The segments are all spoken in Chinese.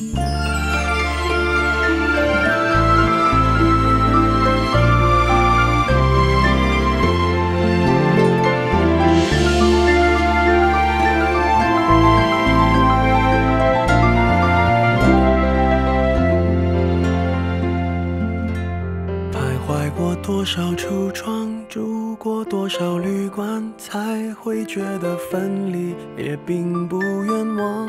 Thank you. 多少橱窗，住过多少旅馆，才会觉得分离也并不冤枉。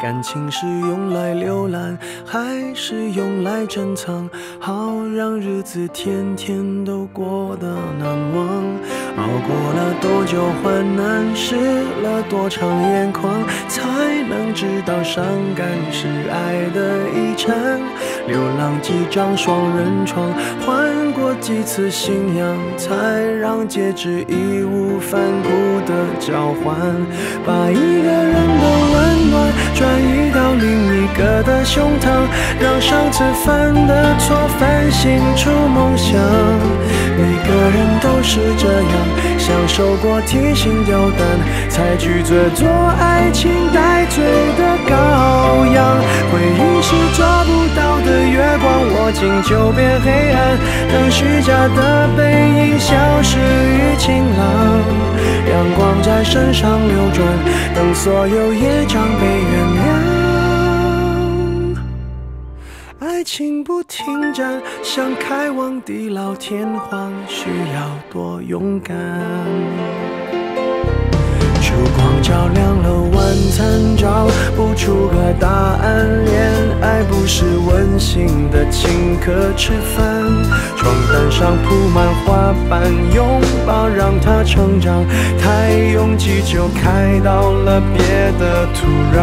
感情是用来浏览，还是用来珍藏？好让日子天天都过得难忘。熬过了多久患难，湿了多长眼眶，才能知道伤感是爱的遗产。流浪几张双人床，换过几次信仰，才让戒指义无反顾的交换。把一个人的温暖转移到另一个的胸膛，让上次犯的错反省出梦想。每个人都是这样，享受过提心吊胆，才拒绝做爱情带罪的回忆是抓不到的。月光握紧就变黑暗，等虚假的背影消失于晴朗，阳光在身上流转，等所有业障被原谅。爱情不停站，想开往地老天荒，需要多勇敢。烛光照亮了晚餐，找不出个答案。恋爱不是温馨的请客吃饭，床单上铺满花瓣，拥抱让它成长。太拥挤就开到了别的土壤。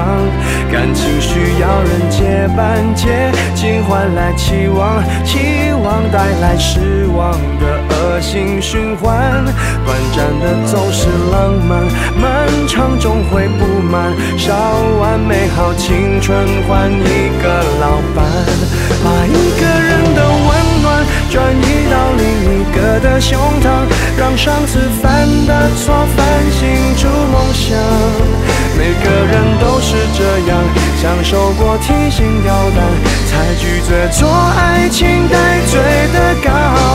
感情需要人接班，接近换来期望，期望带来失望的恶性循环。短暂的总是浪漫。漫长终会不满，烧完美好青春换一个老伴，把一个人的温暖转移到另一个的胸膛，让上次犯的错反省出梦想。每个人都是这样，享受过提心吊胆，才拒绝做爱情带罪的羔。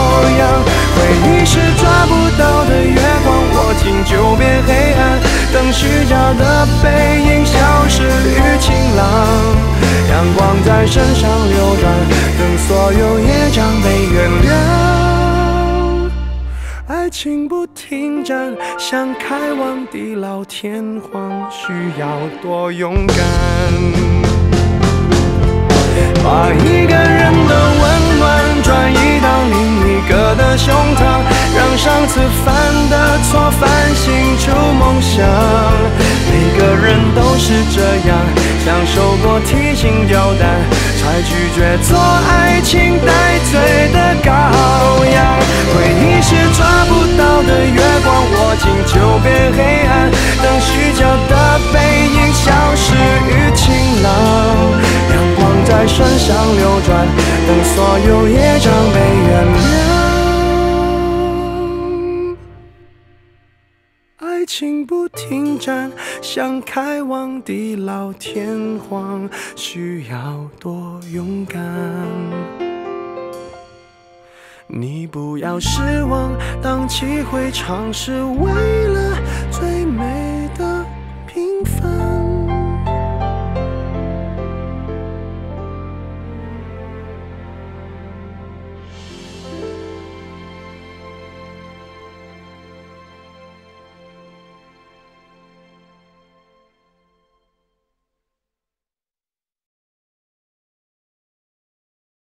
是抓不到的月光，握紧就变黑暗。等虚假的背影消失于晴朗，阳光在身上流转，等所有业障被原谅。爱情不停站，想开往地老天荒，需要多勇敢。把一个人的温暖转移的胸膛，让上次犯的错反省出梦想。每个人都是这样享受过提心吊胆，才拒绝做爱情带罪的羔羊。回忆是抓不到的月光，握紧就变黑暗。等虚假的背影消失于晴朗，阳光在身上流转，等所有业障被原谅。情不停站，想开往地老天荒，需要多勇敢。你不要失望，荡气回肠是为了最美的平凡。